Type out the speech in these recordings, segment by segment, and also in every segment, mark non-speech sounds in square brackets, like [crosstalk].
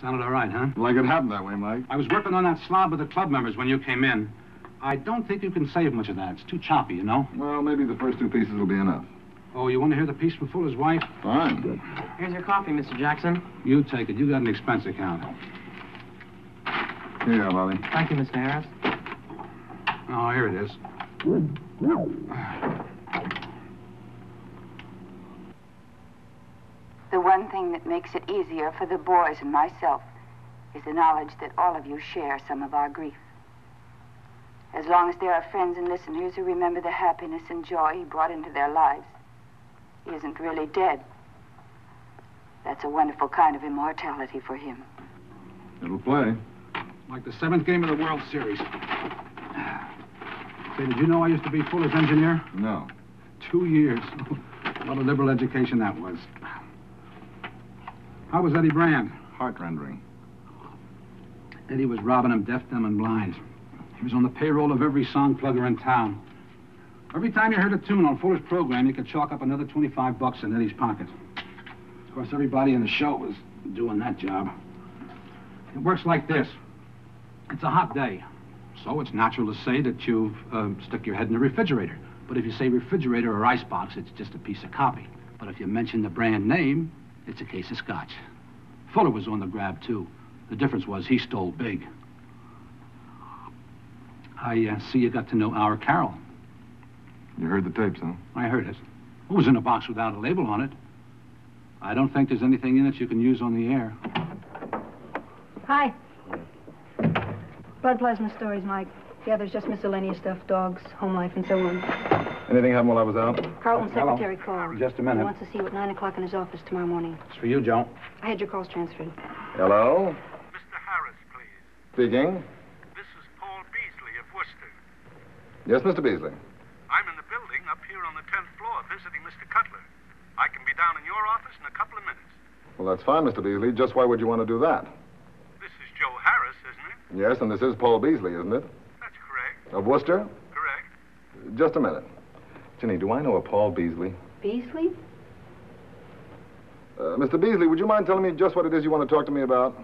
Sounded all right, huh? Like it happened that way, Mike. I was working on that slob with the club members when you came in. I don't think you can save much of that. It's too choppy, you know? Well, maybe the first two pieces will be enough. Oh, you want to hear the piece from Fuller's wife? Fine. Here's your coffee, Mr. Jackson. You take it. You got an expense account. Here you are, Bobby. Thank you, Mr. Harris. Oh, here it is. [sighs] The one thing that makes it easier for the boys and myself is the knowledge that all of you share some of our grief. As long as there are friends and listeners who remember the happiness and joy he brought into their lives, he isn't really dead. That's a wonderful kind of immortality for him. It'll play. Like the seventh game of the World Series. Say, did you know I used to be Fuller's engineer? No. Two years. [laughs] what a liberal education that was. How was Eddie Brand? Heart-rending. Eddie was robbing him deaf, dumb, and blind. He was on the payroll of every song plugger in town. Every time you heard a tune on Fuller's program, you could chalk up another 25 bucks in Eddie's pocket. Of course, everybody in the show was doing that job. It works like this. It's a hot day, so it's natural to say that you've uh, stuck your head in the refrigerator. But if you say refrigerator or icebox, it's just a piece of copy. But if you mention the brand name, it's a case of scotch. Fuller was on the grab, too. The difference was he stole big. I uh, see you got to know our Carol. You heard the tapes, huh? I heard it. It was in a box without a label on it. I don't think there's anything in it you can use on the air. Hi. Blood plasma stories, Mike. Yeah, there's just miscellaneous stuff, dogs, home life, and so on. Anything happened while I was out? Carlton's Hello. secretary called. Just a minute. He wants to see you at 9 o'clock in his office tomorrow morning. It's for you, Joe. I had your calls transferred. Hello? Mr. Harris, please. Speaking. This is Paul Beasley of Worcester. Yes, Mr. Beasley. I'm in the building up here on the 10th floor visiting Mr. Cutler. I can be down in your office in a couple of minutes. Well, that's fine, Mr. Beasley. Just why would you want to do that? This is Joe Harris, isn't it? Yes, and this is Paul Beasley, isn't it? That's. Of Worcester? Correct. Just a minute. Ginny, do I know a Paul Beasley? Beasley? Uh, Mr. Beasley, would you mind telling me just what it is you want to talk to me about?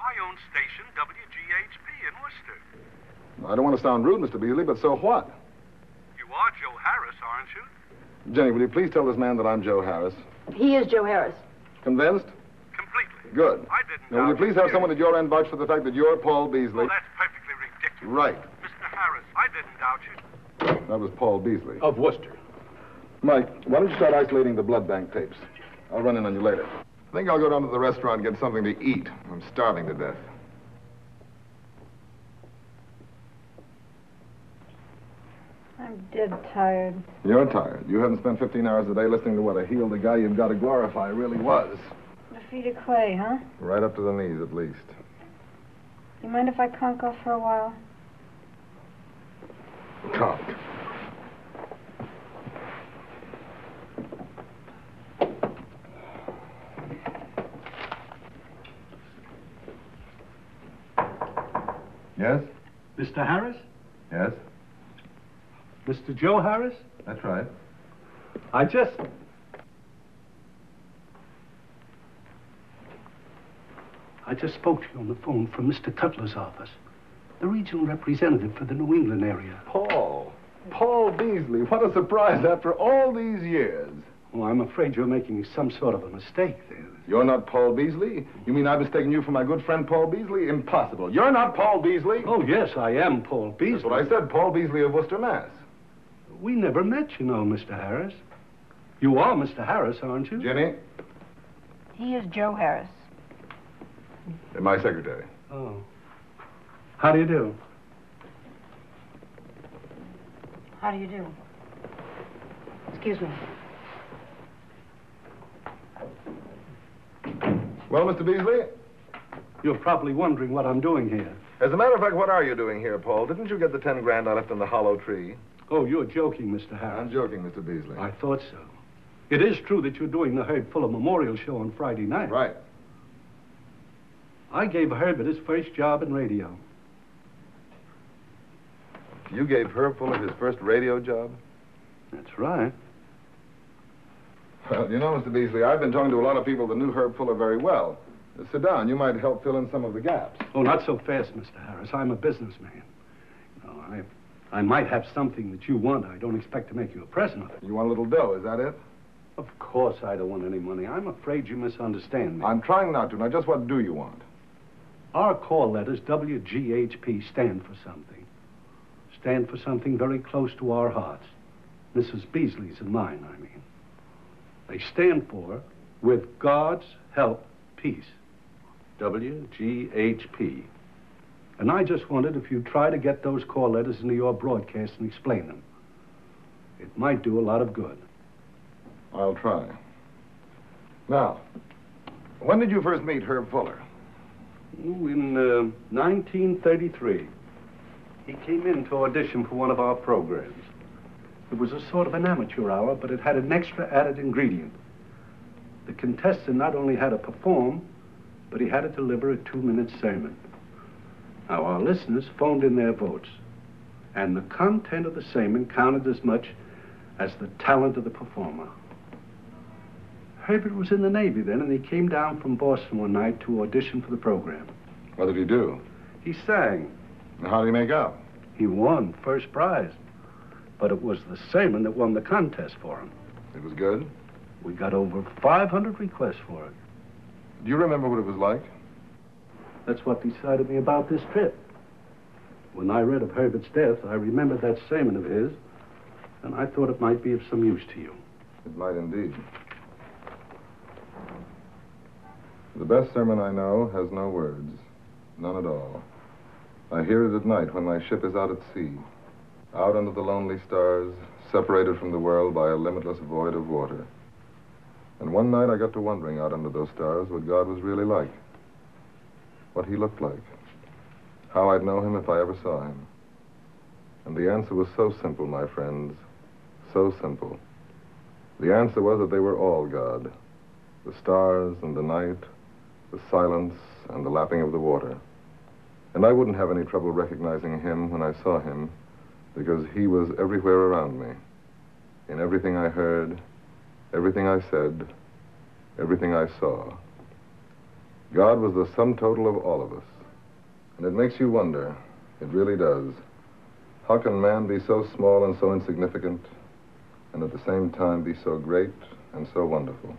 I own station WGHP in Worcester. I don't want to sound rude, Mr. Beasley, but so what? You are Joe Harris, aren't you? Jenny, will you please tell this man that I'm Joe Harris? He is Joe Harris. Convinced? Completely. Good. I didn't Now, will you please have someone at your end vouch for the fact that you're Paul Beasley? Oh, that's perfectly ridiculous. Right. Mr. Harris, I didn't doubt you. That was Paul Beasley. Of Worcester. Mike, why don't you start isolating the blood bank tapes? I'll run in on you later. I think I'll go down to the restaurant and get something to eat. I'm starving to death. I'm dead tired. You're tired. You haven't spent 15 hours a day listening to what a heel the guy you've got to glorify really was. The feet of clay, huh? Right up to the knees, at least. You mind if I conk off for a while? Conk. Yes? Mr. Harris? Yes? Mr. Joe Harris? That's right. I just. I just spoke to you on the phone from Mr. Cutler's office, the regional representative for the New England area. Paul. Paul Beasley. What a surprise after all these years. Oh, I'm afraid you're making some sort of a mistake there. You're not Paul Beasley? You mean I've mistaken you for my good friend Paul Beasley? Impossible. You're not Paul Beasley. Oh, yes, I am Paul Beasley. That's what I said, Paul Beasley of Worcester, Mass. We never met, you know, Mr. Harris. You are Mr. Harris, aren't you? Jenny, He is Joe Harris. And my secretary. Oh. How do you do? How do you do? Excuse me. Well, Mr. Beasley, You're probably wondering what I'm doing here. as a matter of fact, what are you doing here, Paul? Didn't you get the ten grand I left in the hollow tree? Oh, you're joking, Mr. Harris. I'm joking, Mr. Beasley. I thought so. It is true that you're doing the Herb Fuller Memorial Show on Friday night. Right. I gave Herbert his first job in radio. You gave Herb Fuller his first radio job? That's right. Well, you know, Mr. Beasley, I've been talking to a lot of people that knew Herb Fuller very well. Uh, sit down. You might help fill in some of the gaps. Oh, not so fast, Mr. Harris. I'm a businessman. You know, I, I might have something that you want. I don't expect to make you a present of it. You want a little dough, is that it? Of course I don't want any money. I'm afraid you misunderstand me. I'm trying not to. Now, just what do you want? Our call letters, WGHP, stand for something. Stand for something very close to our hearts. Mrs. Beasley's and mine, I mean. They stand for, with God's help, peace. WGHP. And I just wondered if you'd try to get those call letters into your broadcast and explain them. It might do a lot of good. I'll try. Now, when did you first meet Herb Fuller? Ooh, in uh, 1933. He came in to audition for one of our programs. It was a sort of an amateur hour, but it had an extra added ingredient. The contestant not only had to perform, but he had to deliver a two-minute sermon. Now, our listeners phoned in their votes, and the content of the sermon counted as much as the talent of the performer. Herbert was in the Navy then, and he came down from Boston one night to audition for the program. What did he do? He sang. How did he make out? He won first prize. But it was the sermon that won the contest for him. It was good? We got over 500 requests for it. Do you remember what it was like? That's what decided me about this trip. When I read of Herbert's death, I remembered that sermon of his, and I thought it might be of some use to you. It might indeed. The best sermon I know has no words, none at all. I hear it at night when my ship is out at sea, out under the lonely stars, separated from the world by a limitless void of water. And one night I got to wondering out under those stars what God was really like, what he looked like, how I'd know him if I ever saw him. And the answer was so simple, my friends, so simple. The answer was that they were all God the stars and the night, the silence and the lapping of the water. And I wouldn't have any trouble recognizing him when I saw him because he was everywhere around me. In everything I heard, everything I said, everything I saw. God was the sum total of all of us. And it makes you wonder, it really does, how can man be so small and so insignificant and at the same time be so great and so wonderful?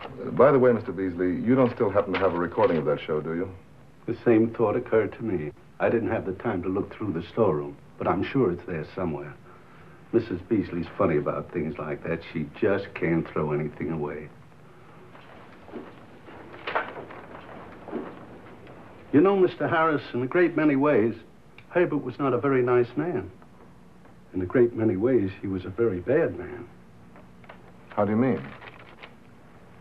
Uh, by the way, Mr. Beasley, you don't still happen to have a recording of that show, do you? The same thought occurred to me. I didn't have the time to look through the storeroom, but I'm sure it's there somewhere. Mrs. Beasley's funny about things like that. She just can't throw anything away. You know, Mr. Harris, in a great many ways, Herbert was not a very nice man. In a great many ways, he was a very bad man. How do you mean?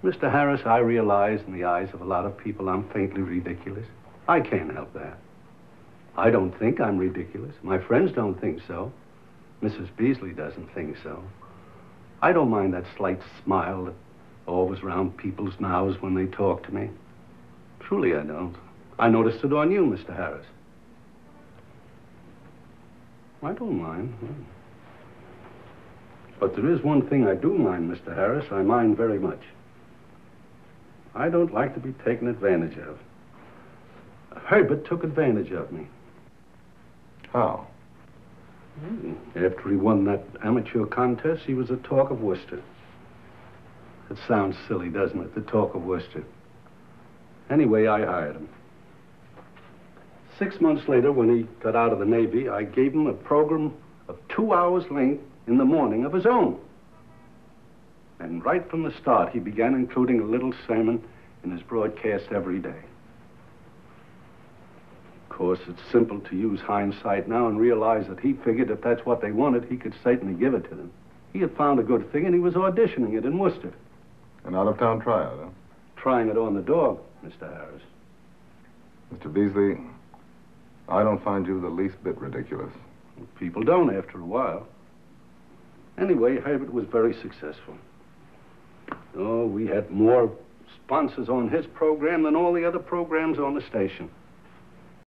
Mr. Harris, I realize in the eyes of a lot of people I'm faintly ridiculous. I can't help that. I don't think I'm ridiculous. My friends don't think so. Mrs. Beasley doesn't think so. I don't mind that slight smile that always round people's mouths when they talk to me. Truly, I don't. I noticed it on you, Mr. Harris. I don't mind. But there is one thing I do mind, Mr. Harris. I mind very much. I don't like to be taken advantage of. Herbert took advantage of me. How? Hmm. After he won that amateur contest, he was the talk of Worcester. It sounds silly, doesn't it? The talk of Worcester. Anyway, I hired him. Six months later, when he got out of the Navy, I gave him a program of two hours length in the morning of his own. And right from the start, he began including a little sermon in his broadcast every day. Of course, it's simple to use hindsight now and realize that he figured if that's what they wanted, he could certainly give it to them. He had found a good thing, and he was auditioning it in Worcester. An out-of-town tryout, huh? Trying it on the dog, Mr. Harris. Mr. Beasley, I don't find you the least bit ridiculous. People don't after a while. Anyway, Herbert was very successful. Oh, we had more sponsors on his program than all the other programs on the station.